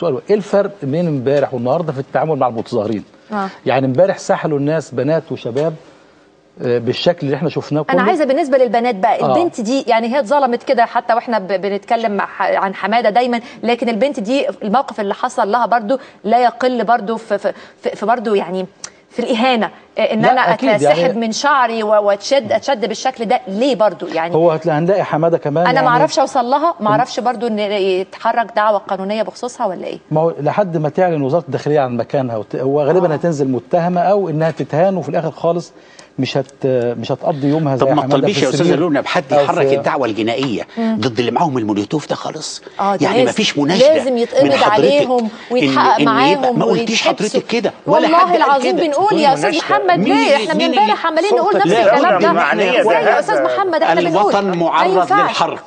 سؤال إيه الفرق بين امبارح والنهارده في التعامل مع المتظاهرين؟ آه. يعني امبارح سحلوا الناس بنات وشباب آه، بالشكل اللي إحنا شفناه كله أنا عايزة بالنسبة للبنات بقى آه. البنت دي يعني هي اتظلمت كده حتى وإحنا بنتكلم مع عن حمادة دايما لكن البنت دي الموقف اللي حصل لها برضو لا يقل برضو في في, في, برضو يعني في الإهانة إن لا، أنا أكيد أتسحب يعني- من شعري واتشد أتشد بالشكل ده ليه برضو يعني هو هتلاقي هنلاقي حمادة كمان أنا يعني ما أعرفش أوصل لها ما أعرفش برضو إن يتحرك دعوة قانونية بخصوصها ولا إيه ما هو لحد ما تعلن وزارة الداخلية عن مكانها وت- هو غالبا آه. هتنزل متهمة أو إنها تتهان وفي الآخر خالص مش هت مش هتقضي يومها زي طب ما في يا أستاذة لونا بحد يحرك الدعوة الجنائية ضد اللي معاهم المولوتوف ده خالص آه، يعني. ما فيش مناشدة لازم يتقبض عليهم ويتحقق معاهم ما قلتيش. حضرتك كده ولا والله العظيم. بنقول يا أستاذ. محمد مين ليه إحنا من امبارح عمالين نقول نفس الكلام ده. يا أستاذ محمد؟ إحنا بنقول. الوطن معرض. للحرب.